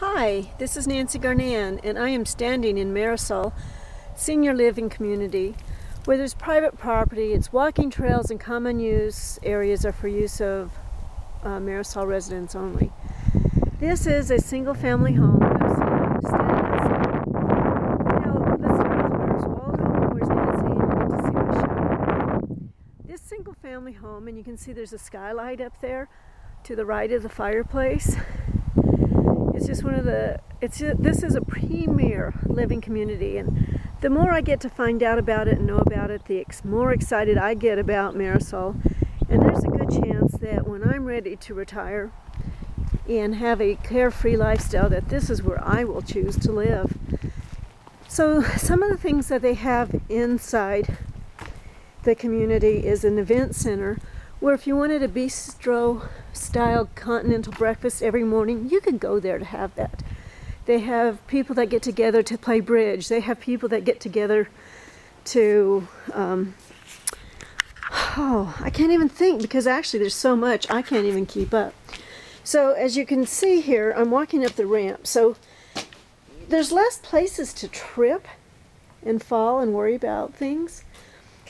Hi, this is Nanci Garnand, and I am standing in Mirasol Senior Living Community where there's private property. It's walking trails and common use areas are for use of uh, Mirasol residents only. This is a single family home. This single family home, and you can see there's a skylight up there to the right of the fireplace. Just one of the, it's this is a premier living community and the more I get to find out about it and know about it, the ex more excited I get about Mirasol. And there's a good chance that when I'm ready to retire and have a carefree lifestyle, that this is where I will choose to live. So some of the things that they have inside the community is an event center where if you wanted a bistro style continental breakfast every morning, you could go there to have that. They have people that get together to play bridge. They have people that get together to, um, oh, I can't even think because actually there's so much I can't even keep up. So as you can see here, I'm walking up the ramp. So there's less places to trip and fall and worry about things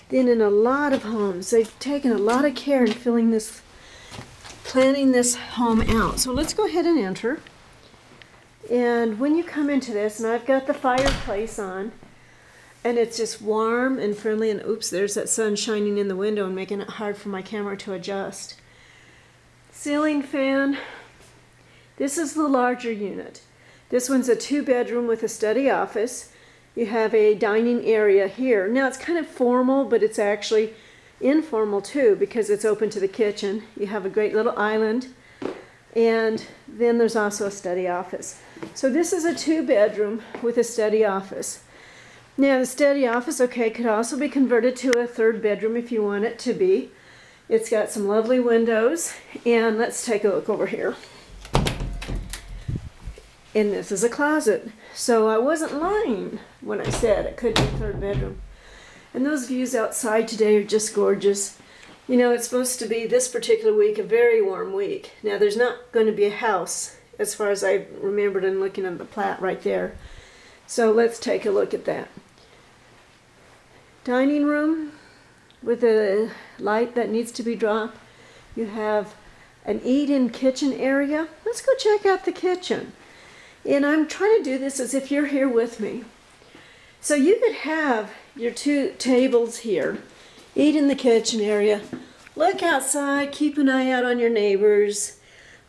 than in a lot of homes. They've taken a lot of care in filling this, planning this home out. So let's go ahead and enter. And when you come into this, and I've got the fireplace on, and it's just warm and friendly, and oops, there's that sun shining in the window and making it hard for my camera to adjust. Ceiling fan. This is the larger unit. This one's a two bedroom with a study office. You have a dining area here. Now it's kind of formal, but it's actually informal too because it's open to the kitchen. You have a great little island and then there's also a study office. So this is a two bedroom with a study office. Now the study office, okay, could also be converted to a third bedroom if you want it to be. It's got some lovely windows and let's take a look over here. And this is a closet. So I wasn't lying when I said it could be a third bedroom. And those views outside today are just gorgeous. You know, it's supposed to be this particular week a very warm week. Now, there's not going to be a house as far as I remembered in looking at the plat right there. So let's take a look at that. Dining room with a light that needs to be dropped. You have an eat-in kitchen area. Let's go check out the kitchen. And I'm trying to do this as if you're here with me. So you could have your two tables here eat in the kitchen area, look outside, keep an eye out on your neighbors.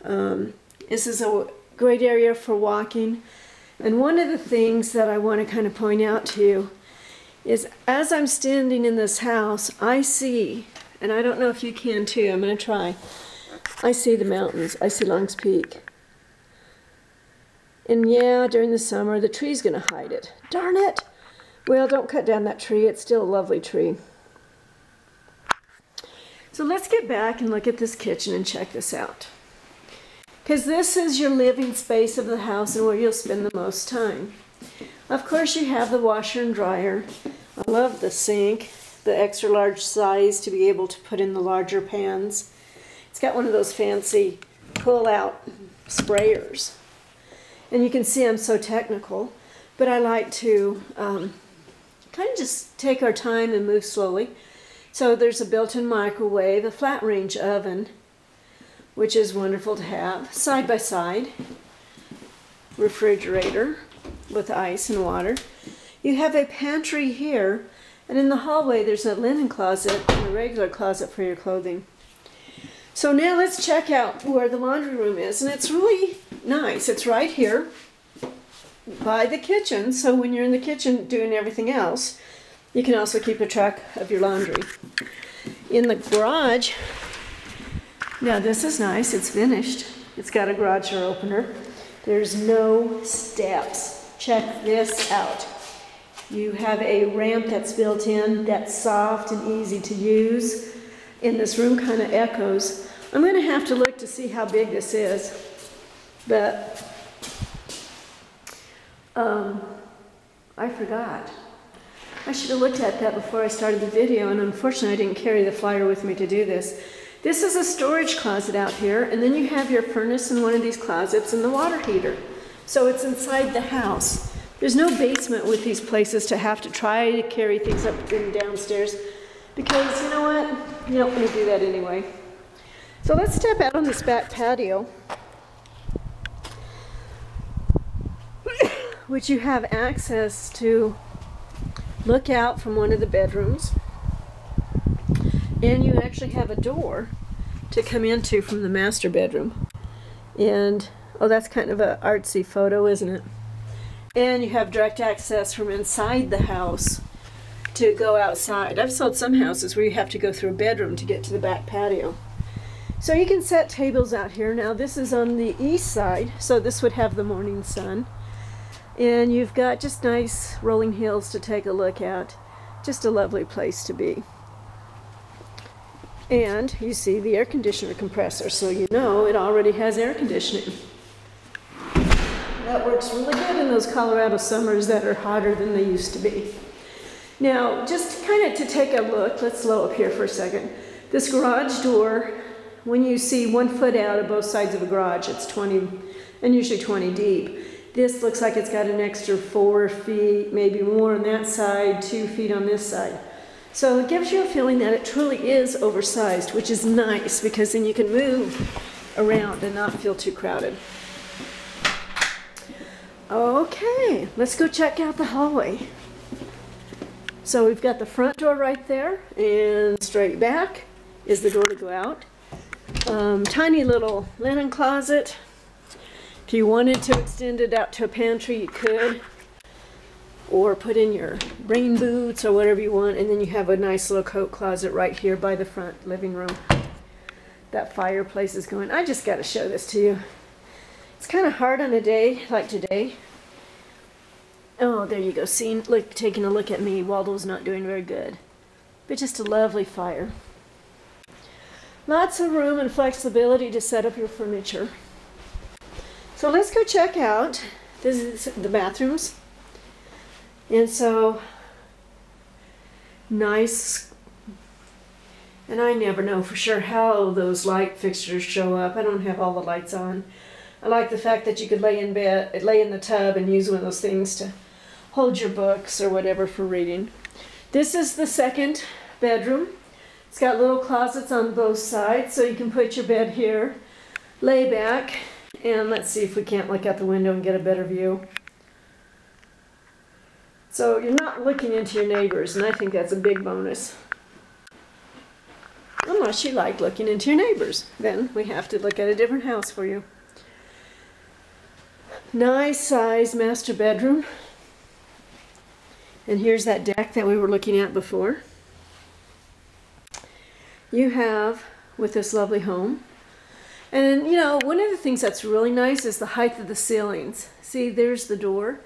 Um, this is a great area for walking. And one of the things that I want to kind of point out to you is as I'm standing in this house, I see, and I don't know if you can too, I'm going to try. I see the mountains. I see Long's Peak. And yeah, during the summer, the tree's going to hide it. Darn it! Well, don't cut down that tree. It's still a lovely tree. So let's get back and look at this kitchen and check this out. Because this is your living space of the house and where you'll spend the most time. Of course you have the washer and dryer. I love the sink, the extra large size to be able to put in the larger pans. It's got one of those fancy pull out sprayers. And you can see I'm so technical, but I like to um, kind of just take our time and move slowly. So there's a built-in microwave, a flat range oven, which is wonderful to have, side by side, refrigerator with ice and water. You have a pantry here, and in the hallway there's a linen closet and a regular closet for your clothing. So now let's check out where the laundry room is, and it's really nice. It's right here by the kitchen, so when you're in the kitchen doing everything else, you can also keep a track of your laundry. In the garage, now this is nice, it's finished. It's got a garage door opener. There's no steps. Check this out. You have a ramp that's built in that's soft and easy to use. And this room kind of echoes. I'm going to have to look to see how big this is. But um, I forgot. I should have looked at that before I started the video, and unfortunately I didn't carry the flyer with me to do this. This is a storage closet out here, and then you have your furnace in one of these closets and the water heater. So it's inside the house. There's no basement with these places to have to try to carry things up and downstairs because you know what? You don't want to do that anyway. So let's step out on this back patio, which you have access to look out from one of the bedrooms. And you actually have a door to come into from the master bedroom. And, oh, that's kind of an artsy photo, isn't it? And you have direct access from inside the house to go outside. I've sold some houses where you have to go through a bedroom to get to the back patio. So you can set tables out here. Now this is on the east side, so this would have the morning sun. And you've got just nice rolling hills to take a look at. Just a lovely place to be. And you see the air conditioner compressor, so you know it already has air conditioning. That works really good in those Colorado summers that are hotter than they used to be. Now, just kind of to take a look, let's slow up here for a second. This garage door, when you see one foot out of both sides of a garage, it's 20, and usually 20 deep. This looks like it's got an extra four feet, maybe more on that side, two feet on this side. So it gives you a feeling that it truly is oversized, which is nice because then you can move around and not feel too crowded. Okay, let's go check out the hallway. So we've got the front door right there, and straight back is the door to go out. Um, tiny little linen closet. If you wanted to extend it out to a pantry, you could. Or put in your rain boots or whatever you want, and then you have a nice little coat closet right here by the front living room. That fireplace is going. I just got to show this to you. It's kind of hard on a day like today Oh, there you go. Seeing, look, taking a look at me. Waldo's not doing very good. But just a lovely fire. Lots of room and flexibility to set up your furniture. So let's go check out this is the bathrooms. And so nice and I never know for sure how those light fixtures show up. I don't have all the lights on. I like the fact that you could lay in bed, lay in the tub and use one of those things to hold your books or whatever for reading. This is the second bedroom. It's got little closets on both sides, so you can put your bed here, lay back, and let's see if we can't look out the window and get a better view. So you're not looking into your neighbors, and I think that's a big bonus. Unless you like looking into your neighbors, then we have to look at a different house for you. Nice size master bedroom. And here's that deck that we were looking at before. You have with this lovely home. And you know, one of the things that's really nice is the height of the ceilings. See, there's the door.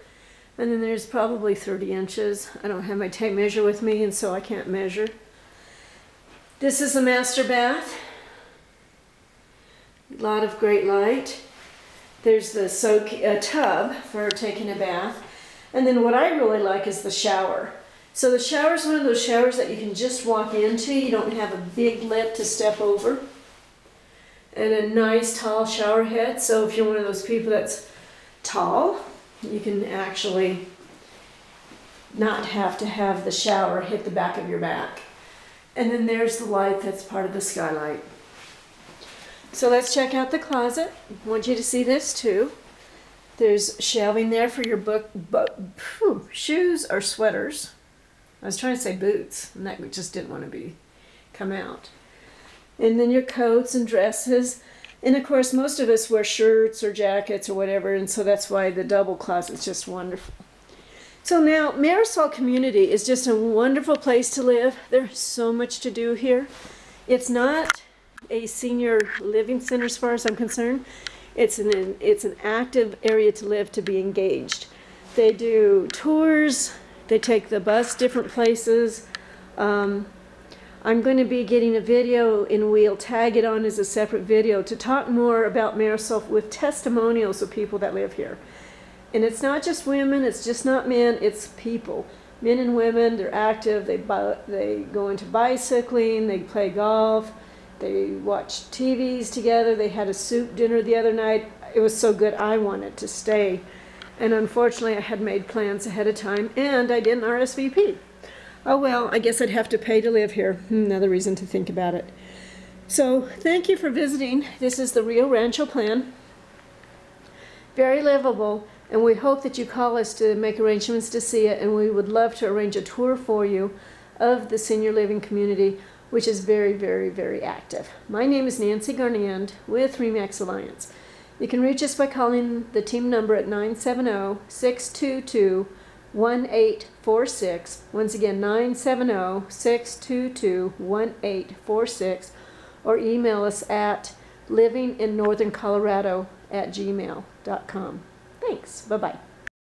And then there's probably 30 inches. I don't have my tape measure with me, and so I can't measure. This is a master bath. A lot of great light. There's the soak uh, tub for taking a bath. And then what I really like is the shower. So the shower is one of those showers that you can just walk into. You don't have a big lip to step over. And a nice tall shower head. So if you're one of those people that's tall, you can actually not have to have the shower hit the back of your back. And then there's the light that's part of the skylight. So let's check out the closet. I want you to see this too. There's shelving there for your book, but shoes or sweaters. I was trying to say boots, and that just didn't want to be come out. And then your coats and dresses. And of course, most of us wear shirts or jackets or whatever, and so that's why the double closet is just wonderful. So now, Mirasol Community is just a wonderful place to live. There's so much to do here. It's not a senior living center as far as I'm concerned. It's an, it's an active area to live to be engaged. They do tours, they take the bus different places. Um, I'm going to be getting a video and we'll tag it on as a separate video to talk more about Mirasol with testimonials of people that live here. And it's not just women, it's just not men, it's people. Men and women, they're active, they, they go into bicycling, they play golf, they watch TVs together. They had a soup dinner the other night. it was so good I wanted to stay. And unfortunately, I had made plans ahead of time and I didn't RSVP. Oh well, I guess I'd have to pay to live here. Hmm, another reason to think about it. So, thank you for visiting. This is the Rio Rancho plan. Very livable, and we hope that you call us to make arrangements to see it, and we would love to arrange a tour for you of the senior living community, which is very, very, very active. My name is Nanci Garnand with Remax Alliance. You can reach us by calling the team number at 970 622 1846. Once again, 970 622 1846. Or email us at livinginnortherncolorado at gmail.com. Thanks. Bye bye.